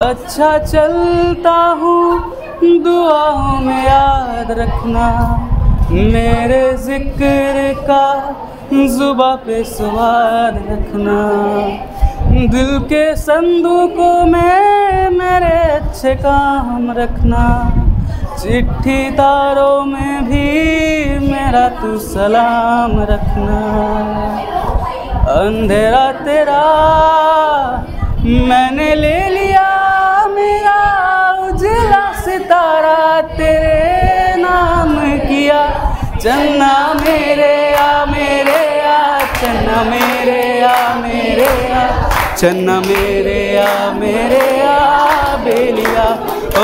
अच्छा चलता हूँ, दुआओं में याद रखना। मेरे ज़िक्र का जुबा पे स्वाद रखना। दिल के संदूकों में मेरे अच्छे काम रखना। चिट्ठी तारों में भी मेरा तू सलाम रखना। अंधेरा तेरा सितारा तेरे नाम किया। चन्ना मेरे आ मेरे आ, चन्ना मेरे आ मेरे आ। चन्ना मेरे आ मेरे आ, बेलिया।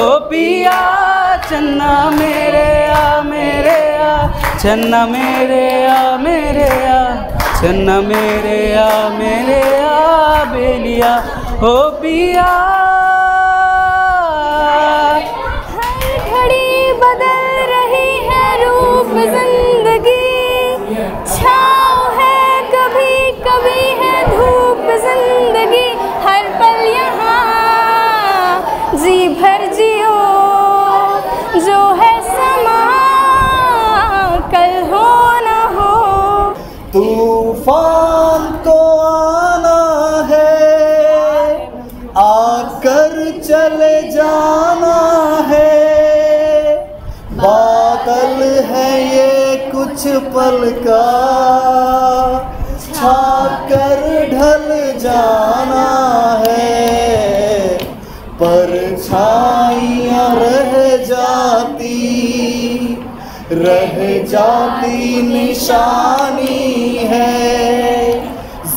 ओ पिया, चन्ना मेरे आ मेरे आ। चन्ना मेरे आ मेरे आ। चन्ना मेरे आ मेरे आ, बेलिया। ओ पिया बदल रही है रूप ज़िंदगी। छाँव है कभी कभी है धूप ज़िंदगी। हर पल यहाँ जी भर जियो। जो है समा, कल हो न हो। तूफ़ान को आना है, आकर चले जाना कुछ पल का छाकर ढल जाना है। पर छाइया रह जाती रह जाती निशानी है।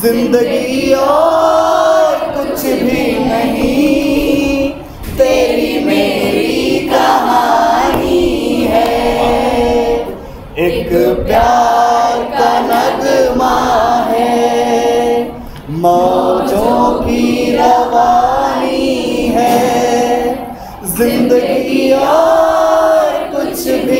ज़िंदगी और एक प्यार का नगमा है। मौजों की रवानी है। ज़िंदगी और कुछ भी